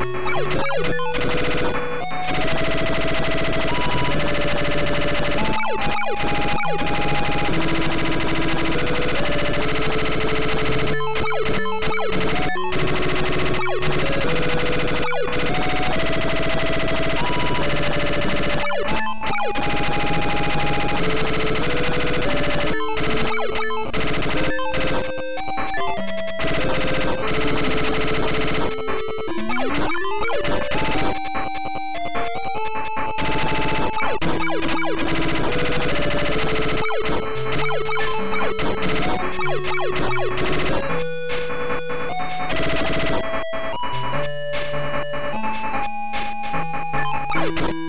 Oh, my God. Bye.